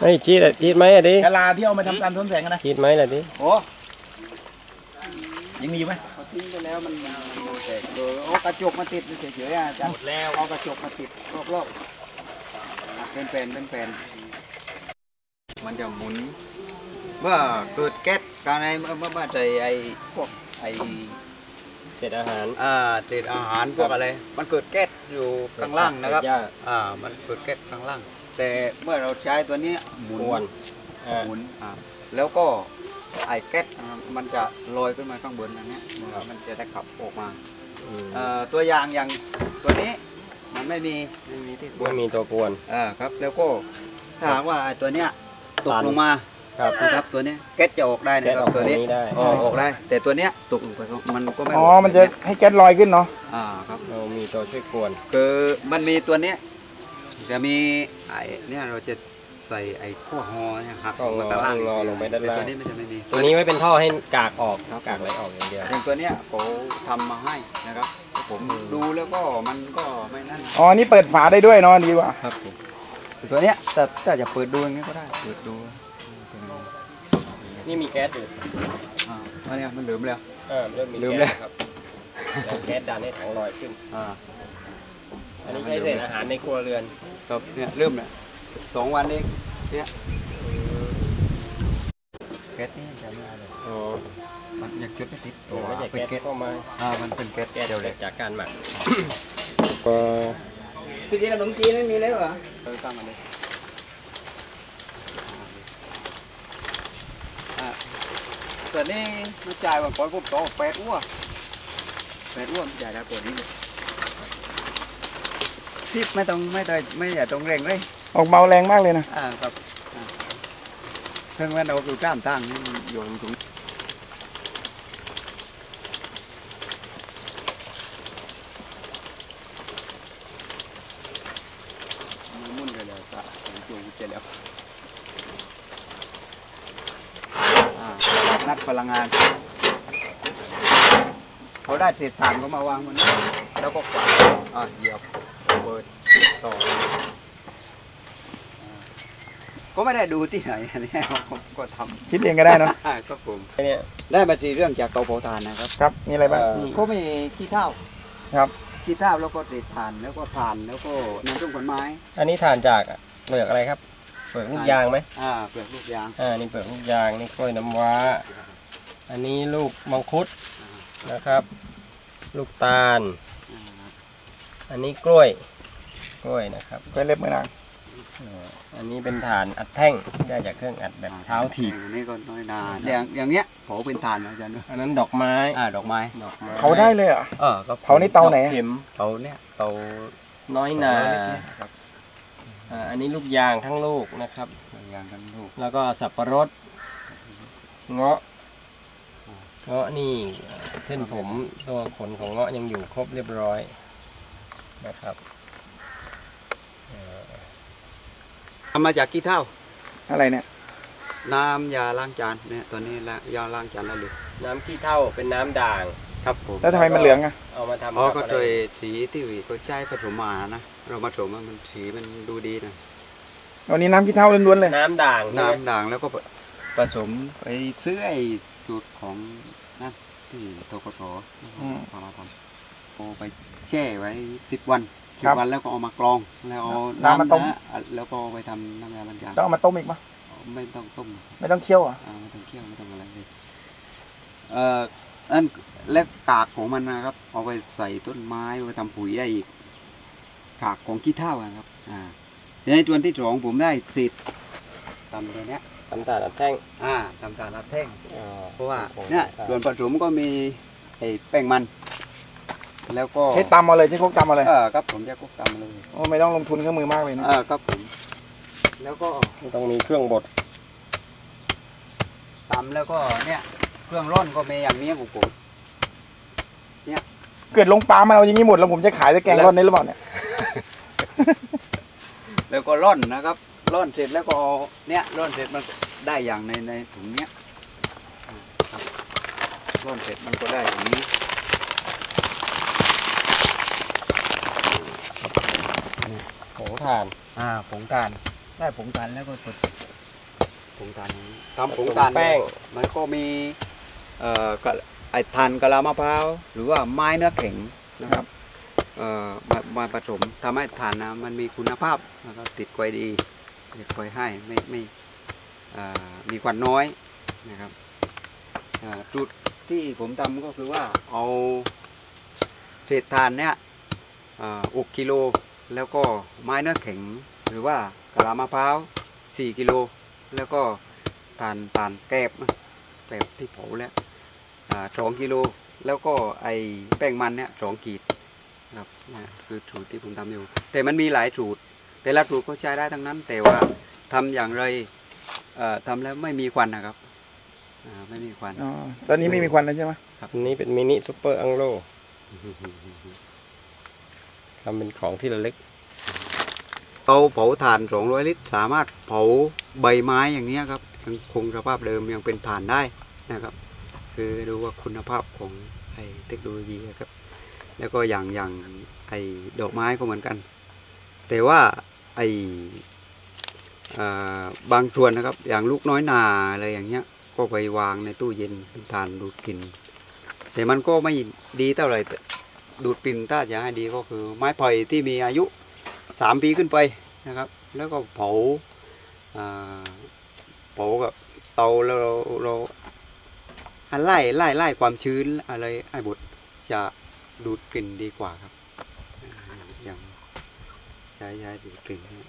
ไม่ชีดอะชีดไหมอะดิกะลาที่เอามาทำการทนแสงกันนะชีดไหมล่ะดิโอ้ยังมีอยู่ไหมเขาทิ้งไปแล้วมันมันมันแตกโดยเอากระจกมาติดเฉยๆอะอาจารย์หมดแล้วเอากระจกมาติดรอบๆเป็นแผ่นเป็นแผ่นมันจะหมุนเมื่อเกิดแก๊สการไอเมื่อเมื่อเมื่อใจไอพวกไอเศษอาหารอ่าเศษอาหารพวกอะไร มันเกิดแก๊สอยู่ข้างล่างนะครับเศษหญ้าอ่ามันเกิดแก๊สข้างล่าง แต่เมื่อเราใช้ตัวนี้หมุน กวนอ่าหมุนอ่าแล้วก็ไอ้แก๊สอ่ามันจะลอยขึ้นมาข้างบนอย่างเงี้ยมันจะได้ขับออกมาอืมเอ่อตัวอย่างอย่างตัวนี้มันไม่มีไม่มีที่กวไม่นมีตัวกวน อ่าครับ แล้วก็ถ้าหากว่าไอ้ตัวเนี้ยตกตัน ลงมาครับ นะครับตัวเนี้ยแก๊สจะออกได้นะแก๊สครัอบอกตัวนี้ตรงนี้ได้ ออกออกได้ แต่ตัวเนี้ยตกลงไปมันก็ไม่อ๋อ กมันจะให้แก๊สลอยขึ้นเนาะ อ่าครับ เรามีตัวช่วยกวน คือมันมีตัวเนี้ย จะมีไอ้เนี่ยเราจะใส่ไอ้ขั้วฮอเนี่ยหักก็งอด้านล่างงอลงไปด้านแต่ล่าง ตัวนี้มันจะไม่มีตัวนี้ไว้เป็นท่อให้กากออกกากไหลออกอย่างเดียวอย่างตัวเนี้ยเขาทำมาให้นะครับผมดูแล้วก็มันก็ไม่นั่นอ๋อนี่เปิดฝาได้ด้วยเนาะดีกว่าครับผมตัวเนี้ยแต่ถ้าจะเปิดดูอย่างงี้ก็ได้เปิดดู นี่มีแก๊สอยู่อ่าอันเนี้ยมันเหลืมแล้วอ่าเริ่มมีลืมแก๊แล้สวครับแล้วแก๊สดันให้ถังลอยขึ้นอ่า อันนี้ใช้เศษอาหารในครัวเรือน ครับเนี่ยเริ่มแล้วสองวันเองเนี่ยแก๊สนี่ใช้ไม่ได้เลยอ๋อมันยังจุดไม่ติดไม่ใช่เป็นแก๊แก๊สสเข้ามาอ่ามันเป็นแก๊สแก๊สเดียวเกิเล็ดกจากการหมักก็พี่เจ๊ขนมจีนไม่มีแล้วเหรอเออตั้งมาเลยอ่าแต่นี่มันจ่ายว่าก่อนผมโตแปดอ้วแปดอ้วมันจ่ายได้กว่านี้เลย ทิปไม่ต้องไม่ได้ไม่อย่าต้องเร่งเลยออกเบาแรงมากเลยนะอ่าครับอ่าเครื่องแว่นเอาอยู่จ้ามตั้งนี่มันโยนถุงมันมุ่นไปแล้วตาจูงเจแล้วอ่านัดพลังงาน เขาได้เศษถ่านก็มาวางบนนี้แล้วก็กวาดอ่าเหยียบ เปิดต่อก็ไม่ได้ดูที่ไหนอันนี้ผมก็ทคิดเองก็ได้เนาะำครับผมเนี่ยได้มาสี่เรื่องจากเตาเผาถ่านนะครับครับมีอะไรบ้างเอ่อก็มีขี้เถ้าครับขี้เถ้าแล้วก็เศษถ่านแล้วก็ถ่านแล้วก็น้ำส้มผลไม้ อันนี้ทานจากเปลือกอะไรครับเปลือกลูกยางไหมอ่าเปลือกลูกยางอ่านี่เปลือกลูกยางนี่กล้วยน้ำว้า อันนี้ลูกมังคุดนะครับ ลูกตาลอ่าอันนี้กล้วย กล้วยนะครับก็เล็บมือนางอ่าอันนี้เป็นฐานอัดแท่งได้จากเครื่องอัดแบบเช้าถีบอันนี้ก็น้อยนาอย่างอย่างเนี้ยเผาเป็นถ่านนะอาจารย์เนอะอันนั้นดอกไม้อ่าดอกไม้ดอกไม้เผาได้เลยเหรอะเออก็เผานี่เตาไหนดอกอะเข็มเผาเนี่ยเตาน้อยนาเตเล็กๆเนี่ยครับอ่าอันนี้ลูกยางทั้งลูกนะครับดอกยางกันลูก แล้วก็สับปะรดเงาะเงาะนี่เส้นผมตัวขนของเงาะยังอยู่ครบเรียบร้อยนะครับ ทำมาจากขี้เถ้าอะไรเนี่ย น้ำยาล้างจานเนี่ยตัวนี้ละยาล้างจานละลึกน้ำขี้เถ้าเป็นน้ำด่าง ครับผมแล้วทำไมมันเหลืองอะเอามาทำอ๋อกับก็อะไรโดยสีที่เขาใช้ผสมมานะเราผสมมันสีมันดูดีนะวันนี้น้ำขี้เถ้าล้วนๆเลย น้ำด่างใช่ไหมน้ำด่างแล้วก็ผสมไปซื้อไอ้สูตรของนั่นที่ทกศพามาทำเอาไปแช่ไว้สิบวัน สิบวันแล้วก็เอามากรองแล้วเอาน้ำนะแล้วก็เอาไปทำน้ำยาล้างจานต้องเอามาต้มอีกปะไม่ต้องต้มไม่ต้องเคี่ยวอะอ่าไม่ต้องเคี่ยวไม่ต้องอะไรเลยเอ่ออันและกากของมันนะครับ เอาไปใส่ต้นไม้เอาไปทำปุ๋ยได้อีกกากของขี้เถ้าอะครับ อ่าทีนี้ตัวนที่สองผมได้สิทธิ์ตำตัวเนี้ยน้ำตาลอัดแท่งอ่าตำตาลรับแท่งอ๋อเพราะว่าผมเนี่ยส่วนผสมก็มีไอ้แป้งมัน แล้วก็ใช้ตำเอาเลยใช้ครกตำเอาเลยเออครับผมจะกุกตำเลยโอ้ไม่ต้องลงทุนเครื่องมือมากเลยนะเออครับผม แล้วก็ต้องมีเครื่องบดตำแล้วก็เนี่ยเครื่องร่อนก็มีอย่างนี้ของผมเกิดลงปลามันเอาอย่างนี้หมดแล้วผมจะขายจะแกงร่อนได้หรือเปล่าเนี่ยแล้วก็ร่อนนะครับร่อนเสร็จแล้วก็เอาเนี่ยร่อนเสร็จมันได้อย่างในในถุงเนี้ยอ่าครับร่อนเสร็จมันก็ได้อย่างนี้ ผงถ่าน อ่าผงถ่าน ได้ผงตาลแล้วก็กดผงตาลนี้ทำผผงงตาลแป้งมันก็มีเอ่อกะไอทานกะลามะพร้าวหรือว่าไม้เนื้อแข็งนะครับเอ่อมามาผสมทำให้ทานนะมันมีคุณภาพแล้วก็ติดกวยดีติดกวยให้ไม่ไม่เอ่อมีควันน้อยนะครับเอ่อจุดที่ผมทำก็คือว่าเอาเศษทานเนี่ยเอ่อ6กิโล แล้วก็ไม้เนื้อแข็งหรือว่ากะลามะพร้าว 4 กิโล แล้วก็ทานทานแกบนะแกบที่เผาแล้วอ่าสองกิโล แล้วก็ไอแป้งมันเนี่ยสองขีดครับนะคือสูตรที่ผมทำอยู่ แต่มันมีหลายสูตร แต่ละสูตรก็ใช้ได้ทั้งนั้น แต่ว่าทำอย่างไรเอ่อทำแล้วไม่มีควันนะครับอ่าไม่มีควันอ๋อตอนนี้ไม่มีควันแล้วใช่ไหมอันนี้เป็น mini super อั้งโล่ ทำเป็นของที่ระลึกเตาเผาถ่าน200ลิตร สามารถเผาใบไม้อย่างนี้ครับยังคงสภาพเดิมยังเป็นถ่านได้นะครับ คือดูว่าคุณภาพของไอ้เทคโนโลยีครับ แล้วก็อย่างอย่างไอ้ดอกไม้ก็เหมือนกัน แต่ว่าไอ้อ่าบางส่วนนะครับ อย่างลูกน้อยนาอะไรอย่างเงี้ย ก็ไปวางในตู้เย็นเป็นถ่านดูดกลิ่นแต่มันก็ไม่ดีเท่าไหร่ ดูดกลิ่นถ้าจะให้ดีก็คือไม้ไผ่ที่มีอายุสามปีขึ้นไปนะครับ แล้วก็เผาเผากับเตาแล้วเราเราไล่ไล่ไล่ความชื้นอะไรไอ้บดจะดูดกลิ่นดีกว่าครับอ่าอย่างใช้ใช้ดูดกลิ่นนะ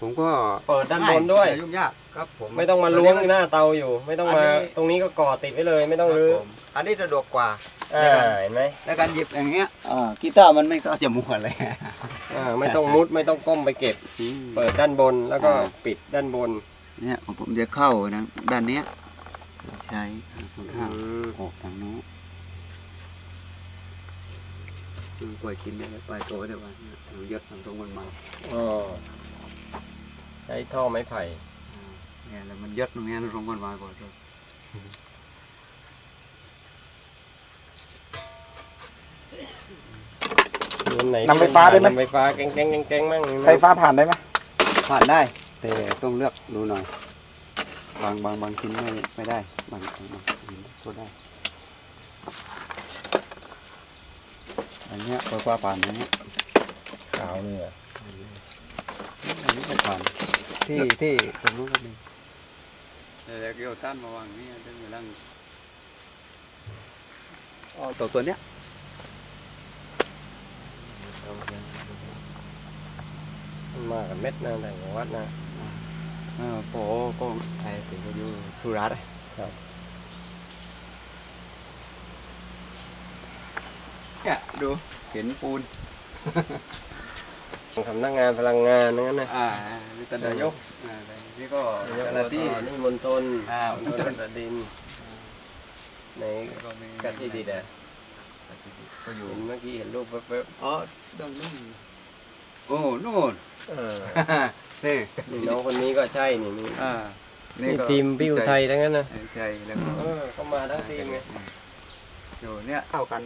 ผมก็เปิดด้านบนด้วยง่ายุ่งยากครับผมไม่ต้องมาล้วงหน้าเตาอยู่ ไม่ต้องมาอันนี้ตรงนี้ก็ก่อติดไว้เลย ไม่คต้รัอบงรื้อผมอันนี้สะดวกกว่าอ่าเห็นไหมในการหยิบอย่างเงี้ยอ่ากีตาร์มันไม่ก็จะมัวเลยอ่าไม่ต้องมุดไม่ต้องก้มไปเก็บ เปิดด้านบนแล้วก็อ่าปิดด้านบน เนี่ยของผมจะเข้านะด้านเนี้ยใช้ค่อนอืข้างมออกทางโน้นมันปล่อยกินได้แล้วปลายโตแต่ว่าเนี่ยทางยศทางตรงมันมาอ๋อ ใช้ท่อไม้ไผ่อ่าเนี่ยแล้วมันยศตรงเนี้ยตรงมันมาก่อนครับไหนนำไฟฟ้าได้ไหมนำไฟฟ้าแก๊งแก๊งแก๊งแก๊งมั่งมีไหมไฟฟ้าผ่านได้ไหมผ่านได้ แต่ต้องเลือกดูหน่อย บางบางบางชิ้นไม่ไม่ได้ บางบางบางชิ้นก็ได้ อันเนี้ยไฟฟ้าผ่านอันเนี้ยขาวเลยอะอันนี้ก็ผ่านที่ที่ตรงนู้นก็มีแล้วเกี่ยวต้าน มาวางนี่ดึงอยู่ล่างอ๋อตัวตัวเนี้ยมันมากับเม็ดนะแต่ของวั สำนักงานพลังงานนั่นนะอ่านี่ตนายกอ่านี่ก็นายเจ้ากหน้าที่นี่มณฑลอ่ามณณฑฑลลตดินในก็มีกสิดิดอะก็อยู่เห็นเมื่อกี้เห็นรูปแว๊บอ๋อดังนู่นโอ้นู่นๆเออนี่นี่น้องคนนี้ก็ใช่นี่นี่อ่านี่ก็ทีมพี่อุทัยทั้งนั้นนะใช่แล้วก็เออเขามาทั้งทีมไงอยู่เนี่ยเท่ากัน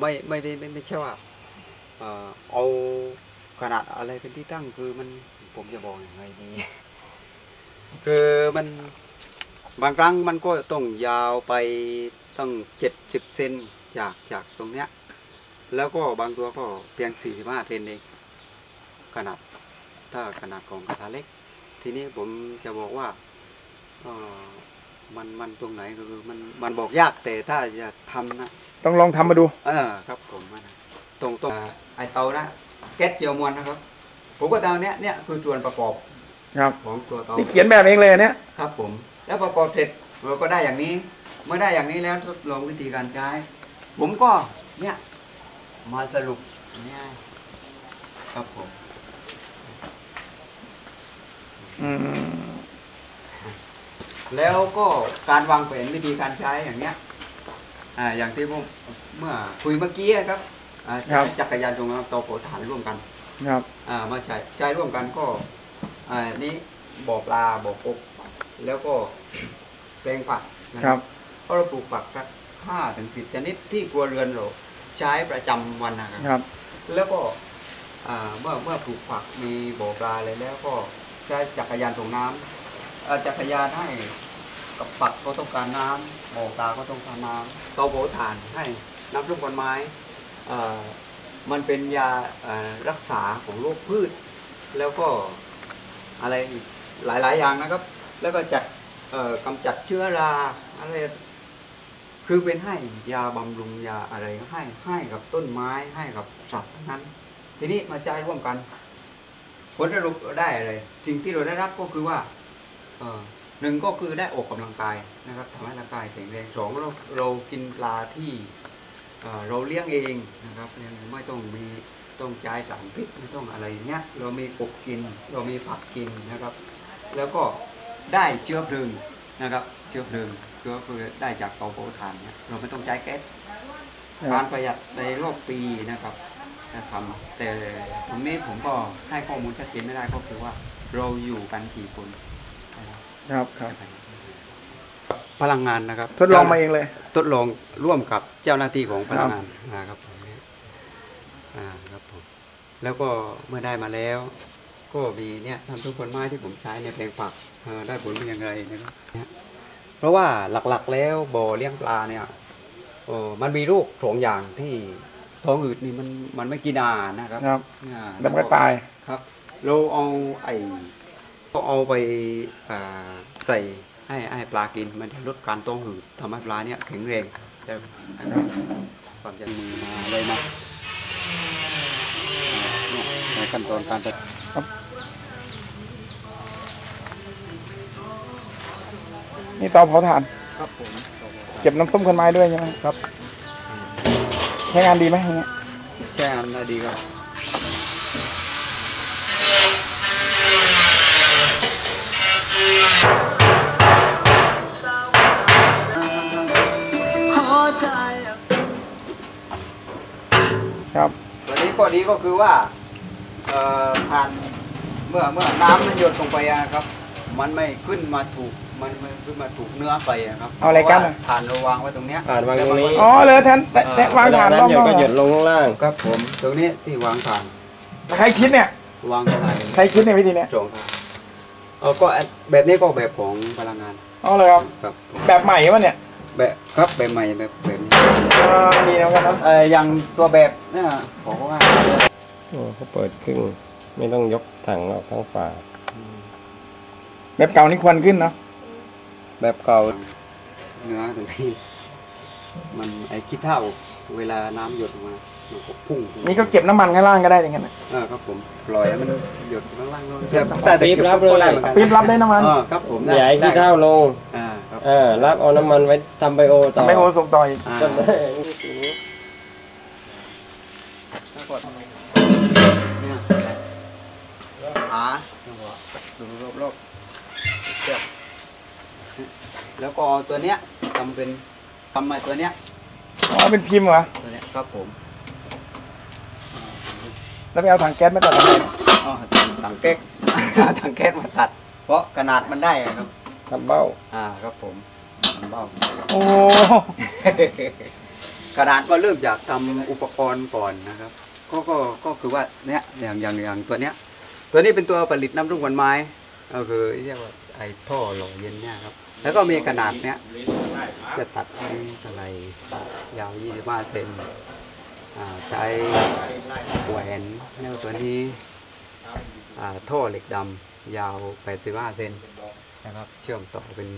ไม่ไม่ไม่ไม่ไม่ใช่ว่าเอ่อเอา ขนาดอะไรเป็นที่ตั้งคือมันผมจะบอกยังไงดี คือมันบางครั้งมันก็ต้องยาวไปตั้งเจ็ดสิบเซนจากจากตรงเนี้ย แล้วก็บางตัวก็เพียงสี่สิบห้าเซนเองขนาดถ้าขนาดของกระทะเล็ก ทีนี้ผมจะบอกว่าเอ่อมันมันตรงไหนก็คือมันมันบอกยากแต่ถ้าจะทำนะ ต้องลองทำมาดู เออครับผมว่านะตรงตรงอ่าไอเตานะ แก๊สเจียวมวนนะครับ ผมก็เตาเนี้ยเนี่ยคือส่วนประกอบครับของตัวเตานี่เขียนแบบเองเลยอันเนี่ยครับ ผม แล้วประกอบเสร็จเราก็ได้อย่างนี้ เมื่อได้อย่างนี้แล้วทดลองวิธีการใช้ ผมก็เนี่ยมาสรุปเนี่ยครับผมอืมแล้วก็การวางแผนวิธีการใช้อย่างเนี้ย อ่า อย่างที่ผมเมื่อคุยเมื่อกี้ครับ อ่าใช้จักรยานยนต์กับเตาเผาถ่านร่วมกันครับ อ่ามาใช้ใช้ร่วมกันก็อ่านี่บ่อปลาบ่อกบแล้วก็แปลงผักนะครับเพราะเราปลูกผักสักห้าถึงสิบชนิดที่ครัวเรือนเราใช้ประจำวันนะครับ ครับ แล้วก็อ่าเมื่อเมื่อปลูกผักมีบ่อปลาอะไรแล้วก็ใช้จักรยานส่งน้ำเอ่อจักรยานให้กับปักก็ต้องการน้ำโบกาก็ต้องการน้ำเตาเผาถ่านให้น้ำรุ่มบนไม้เอ่อ มันเป็นยารักษาของโรคพืช แล้วก็อะไรอีกหลาย ๆ อย่างนะครับ แล้วก็จัดกำจัดเชื้อราอะไรคือเป็นให้ยาบำรุงยาอะไรก็ให้ให้กับต้นไม้ให้กับสัตว์ทั้งนั้น ทีนี้มาใช้ร่วมกันผลสรุปได้อะไรสิ่งที่เราได้รับก็คือว่าหนึ่งก็คือได้ออกกำลังกายนะครับทำให้ร่างกายแข็งแรงสองเราเรากินปลาที่ เอ่อเราเลี้ยงเองนะครับเลี้ยงเองไม่ต้องมีต้องใช้สารพิษไม่ต้องอะไรเงี้ยเรามีกบกิน เรามีผักกินนะครับ แล้วก็ได้เชื้อเพลิงนะครับ เชื้อเพลิงก็คือได้จากเตาเผาถ่านเนี่ยเราไม่ต้องใช้แก๊สการประหยัดในรอบปีนะครับนะครับแต่ตรงนี้ผมก็ให้ข้อมูลชัดเจนไม่ได้ก็คือว่าเราอยู่กันกี่คนนะครับครับครับ พลังงานนะครับ ทดลองมาเองเลย ทดลองร่วมกับเจ้าหน้าที่ของพลังงานนะครับผมอ่าครับผมแล้วก็เมื่อได้มาแล้ว ก็มีเนี่ยทำทุกคนไม้ที่ผมใช้ในแปลงผักเอ่อได้ผลเป็นอย่างไรนะครับเนี่ยเพราะว่าหลักๆแล้วบ่อเลี้ยงปลาเนี่ยเออมันมีลูกสองอย่างที่ท้องอืดนี่มันมันไม่กินอาหารนะครับครับอ่าแล้วมันก็ตายครับ เราเอาไอ้ก็เอาไปอ่าใส่ ให้ให้ปลากินมันจะลดการท้องอืดทำให้ปลาเนี่ยแข็งแรงแล้วความจะมือมาเลยนะเนี่ยในขั้นตอนการผลิตนี่เตาเผาถ่านครับผมเก็บน้ำส้มคนไม้ด้วยใช่ไหมครับใช้งานดีไหมอย่างเงี้ยใช่อันนั้นดีครับ ครับ ตัวนี้ก็ดีก็คือว่าเอ่อผ่านเมื่อเมื่อน้ำมันหยดลงไปอะครับ มันไม่ขึ้นมาถูกมันไม่ขึ้นมาถูกเนื้อไปอะครับเอาอะไรกันพอะว่าผ่านเราวางไว้ตรงเนี้ยผ่านวางตรงนี้อ๋อเลยแทนแต่แต่วางเวลาถ่านรน้ำอบหยนดอกก็หยดเหรอลงข้างล่าง ครับผมตรงนี้ที่วางผ่านใครคิดเนี่ยวางเท่าไหร่ใครคิดในยวิธีเนี้ยจงครับเออก็แบบนี้ก็แบบของพลังงานอ๋อเลยครับครับ แบบใหม่วะเนี่ย แบบครับแบบใหม่แบบแบบนี้อ่าดีนะกันนะเอออย่างตัวแบบเนี่ยของว่าโอ้เขาเปิดครึ่งไม่ต้องยกถังออกทั้งฝาแบบเก่านี่ควันขึ้นเนาะแบบเก่าเนื้อตรงนี้มันไอ้ขี้เถ้าเวลาน้ำหยดลงมามันก็ พุ่งนี่ก็เก็บน้ำมันข้างล่างก็ได้อย่างเงี้ยนะเออครับผมปล่อยให้มันหยดข้างล่างลงแต่แต่แต่ปี๊บก็รับเลยได้หมือนกันปี๊บรับได้น้ำมันเออครับผมได้อย่าให้ขี้ได้เท่าลงอ่าครับเออรับเอาน้ำมันไว้ทำไบโอต่อไม่โอส่งต่ออีกอ่าจำได้แล้วก็ทำไมเนี่ยขาดูรอบๆเชือกแล้วก็เอาตัวเนี้ยทำเป็นทำมาตัวเนี้ยอ๋อเป็นพิมพ์เหรอตัวเนี้ยครับผม แล้วไปเอาถังแก๊สมาตัดทำไมอ๋อถังแก๊ส ถังแก๊สมาตัด เพราะขนาดมันได้อะครับ ทำเบ้า อ่าครับผมทำเบ้า โอ้ ขนาดก็เริ่มจากทำอุปกรณ์ก่อนนะครับ ก็ก็ก็คือว่าเนี้ยอย่างอย่างอย่างตัวเนี้ย ตัวนี้เป็นตัวผลิตน้ำรุ่งวันไม้ก็คือเรียกว่าไอ้ท่อหล่อเย็นเนี่ยครับ แล้วก็มีขนาดเนี้ยจะตัดให้เท่าไหร่ยาว25เซนอ่า ใช้แหวนแนวตัวนี้อ่าท่อเหล็กดำยาว 85 เซนนะครับ เชื่อมต่อเป็น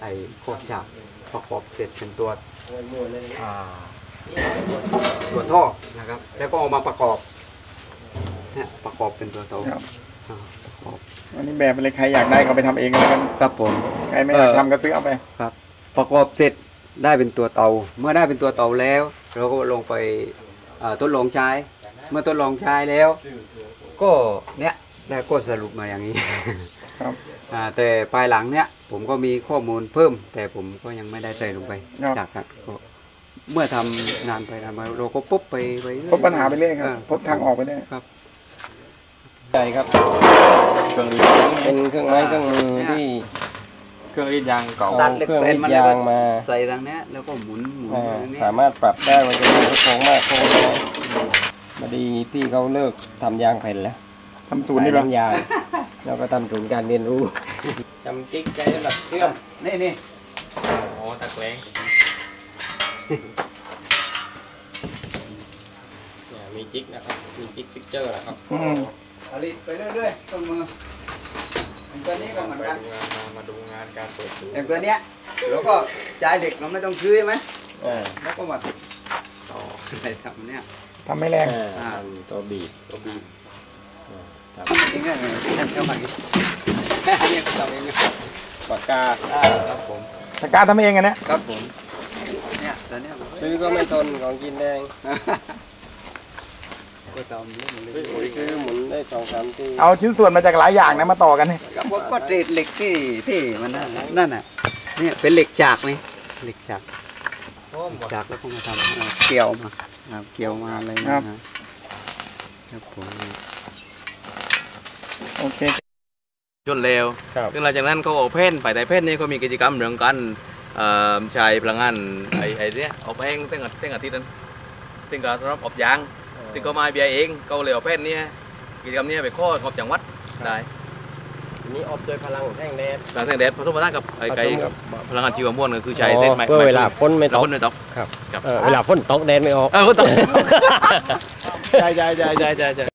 ไอ้โคตรฉากประกอบเสร็จเป็นตัวอ่าตัวท่อนะครับ แล้วก็เอามาประกอบเนี่ยประกอบเป็นตัวเตาครับอ่าประกอบอันนี้แบบอะไรใครอยากได้ก็ไปทำเองก็แล้วกันครับผมใครไม่อยากเออทำก็ซื้อเอาไปครับ ประกอบเสร็จ ได้เป็นตัวเตาเมื่อได้เป็นตัวเตาแล้ว เราก็ลงไปอ่าทดลองใช้ เมื่อทดลองใช้แล้ว ก็เนี่ยได้ก็สรุปมาอย่างนี้ครับอ่าแต่ภายหลังเนี่ยผมก็มีข้อมูลเพิ่ม แต่ผมก็ยังไม่ได้ใส่ลงไปครับจากนั้นก็เมื่อทำนานไปนานมาเราก็ปุ๊บไปไปเรื่อยพบปัญหาไปเรื่อยครับาพบทางออกไปเรื่อยครับใจครับเป็นเครื่องไม้เครื่องมือที่ เครื่องรีดยางเก่า ตัเอาดเหล็กเครื่องแผ่รีนดมันแล้วยาก็งมา ใส่ทางเนี้ยแล้วก็หมุนหมุนอ่าตรงนี้สามารถปรับได้ว่าจะมีโค้งมากโค้งน้อยพอดีพี่เขาเลิกทำยางแผ่นแล้วทำศูนย์นี่ขายปะน้ำยางเราก็ทำศูนย์การเรียนรู้จำจิ๊กใจระดับเชื่อมนี่นี่โอ้ตะแกรงเนี่ยมีจิ๊กนะครับ มีจิ๊กฟิกเจอร์นะครับ อืมผลิตไปเรื่อยๆต้นมือ ตัวนี้ก็เหมือนไปกันดูงานมามาดูงานการเปิดศูนย์อย่างตัวเนี้ยแล้วก็จ่ายเด็กเราไม่ต้องซื้อใช่ไหมอ่าแล้วก็มาต่ออะไรทำเนี่ยทำไม่แรงอ่าทำตัวบีบตัวบีครับจริงๆก็เหมือนกันเท่าไหร่เนี่ยทำเองนะปากกาครับผมสกาทำเองอันเนี้ยครับผมเนี่ยตัวเนี้ยผมซื้อก็ไม่ทนของกินแดง ก็ทำเล่นซื้อเลยซื้อหมุนได้สองสามทีเอาชิ้นส่วนมาจากหลายอย่างนะมาต่อกันเนี่ยก็พวกก็เศษเหล็กที่ที่มันนั่นน่ะนั่นน่ะเนี่ยเป็นเหล็กจากนี่เหล็กจากจากแล้วก็มาทำเอาเกี่ยวมาครับเกี่ยวมาอะไรนะครับผมโอเคจนเร็วครับซึ่งหลังจากนั้นเขาเอาเพ่นไปแต่เพ่นนี่เขามีกิจกรรมเรื่องการเอ่อใช้พลังงานไอ้ไอ้เนี่ยเอาแป้งเต้งอาเต้งอาทิตย์นั้นซึ่งก็สำหรับอบยาง ซึ่งเขามาเบียร์เองเขาเลยเอาเพ่นเนี่ยกิจกรรมเนี้ไปข้อกอบจังหวัดได้ทีนี้ออบโดยพลังของแท่งแดดหลังแสงแดดผสมผสานกับไอ้ไก่ผสมกับพลังงานชีวมวลก็คือใช้เส้นไม้เพื่อเวลาฝนไม่ตเรากพ่นไม่ตกครับครับเออเวลาฝนตกแดดไม่ออกเออพ่นตกใช่ใช่ใช่ใช่ใช่ใช่